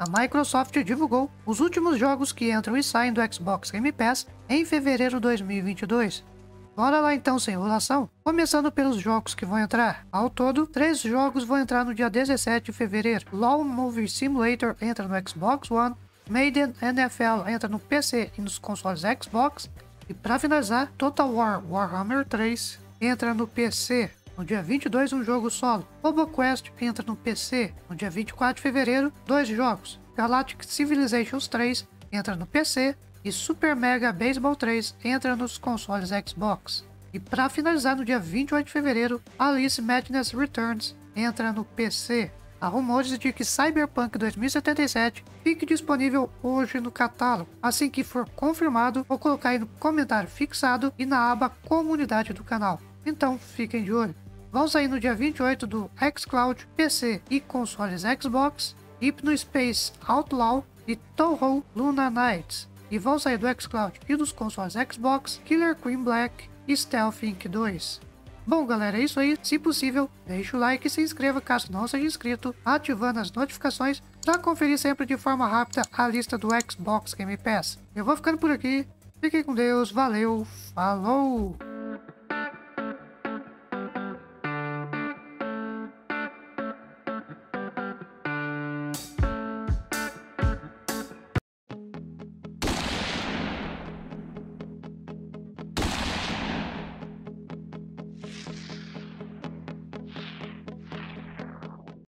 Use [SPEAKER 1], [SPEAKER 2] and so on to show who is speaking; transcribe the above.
[SPEAKER 1] a Microsoft divulgou os últimos jogos que entram e saem do Xbox Game Pass em fevereiro de 2022. Bora lá então, sem enrolação. Começando pelos jogos que vão entrar. Ao todo, três jogos vão entrar no dia 17 de fevereiro. Law Movie Simulator entra no Xbox One, Maiden NFL entra no PC e nos consoles Xbox, e para finalizar, Total War Warhammer 3 entra no PC. No dia 22, um jogo solo. RoboQuest entra no PC. No dia 24 de fevereiro, dois jogos. Galactic Civilizations 3 entra no PC e Super Mega Baseball 3 entra nos consoles Xbox. E para finalizar, no dia 28 de fevereiro, Alice Madness Returns entra no PC. Há rumores de que Cyberpunk 2077 fique disponível hoje no catálogo. Assim que for confirmado, vou colocar aí no comentário fixado e na aba comunidade do canal. Então fiquem de olho. Vão sair no dia 28 do xCloud, PC e consoles Xbox, Hypnospace Outlaw e Toho Luna Nights. E vão sair do xCloud e dos consoles Xbox, Killer Queen Black e Stealth Inc 2. Bom, galera, é isso aí. Se possível, deixe o like e se inscreva caso não seja inscrito, ativando as notificações para conferir sempre de forma rápida a lista do Xbox Game Pass. Eu vou ficando por aqui. Fiquem com Deus, valeu, falou!